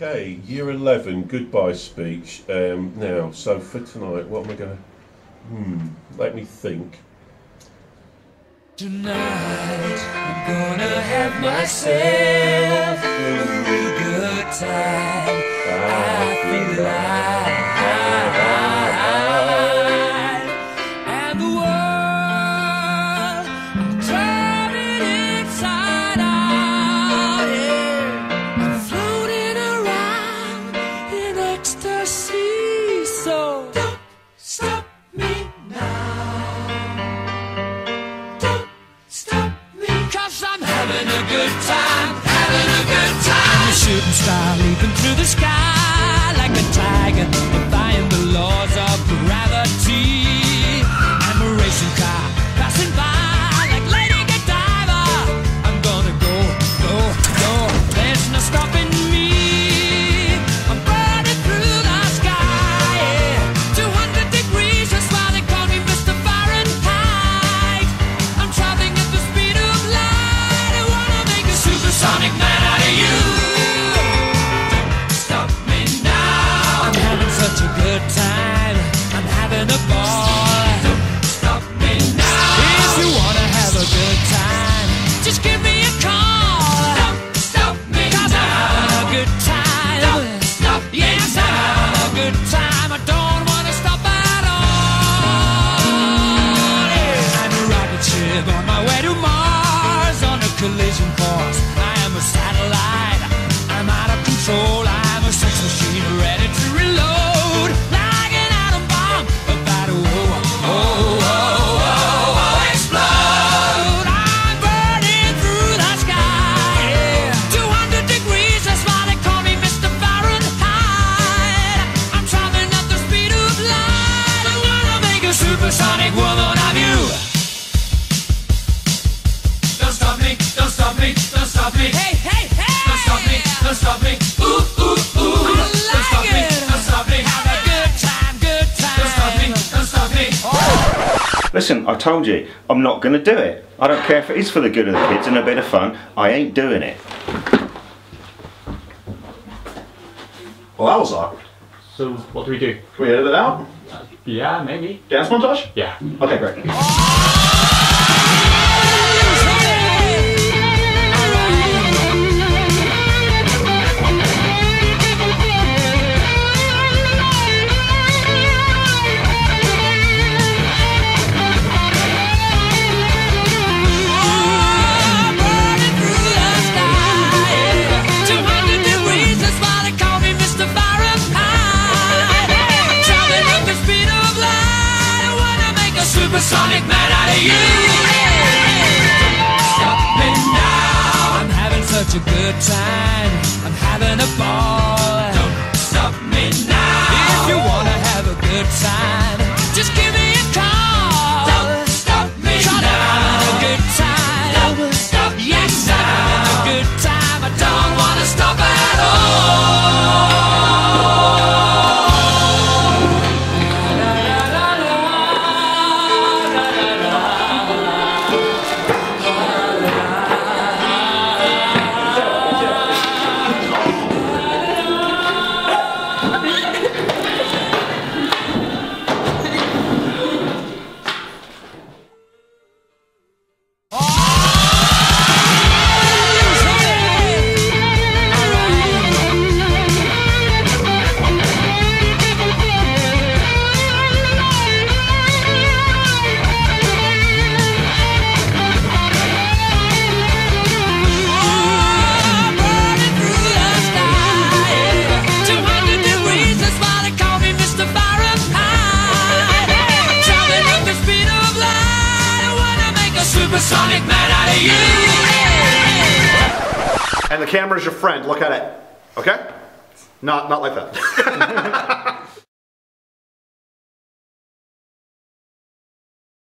Okay, year 11, goodbye speech. Um, now, so for tonight, what am I going to. Hmm, let me think. Tonight, I'm gonna have myself a real good time. I feel alive. And the world, through the sky stop me. Hey, hey, hey! Don't stop me, don't stop me. Ooh, ooh, ooh. don't stop me, don't stop me. Have a good time, good time. Don't stop me, don't stop me. Listen, I told you, I'm not going to do it. I don't care if it is for the good of the kids and a bit of fun. I ain't doing it. Well, that was awkward. So what do we do? Can we edit it out? Yeah, maybe. Dance montage? Yeah. Okay, great. Oh! Supersonic man out of you. Stop me now. I'm having such a good time. I'm having a ball. Don't stop me now. If you wanna have a good time, And the camera is your friend. Look at it. Okay? Not not like that.